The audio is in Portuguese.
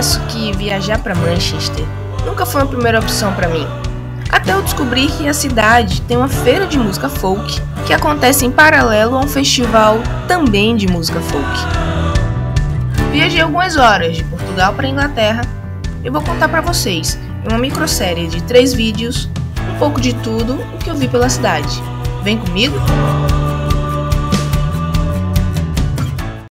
confesso que viajar para Manchester nunca foi uma primeira opção para mim. Até eu descobri que a cidade tem uma feira de música folk que acontece em paralelo a um festival também de música folk. Viajei algumas horas de Portugal para Inglaterra e vou contar para vocês, em uma microsérie de três vídeos, um pouco de tudo o que eu vi pela cidade. Vem comigo?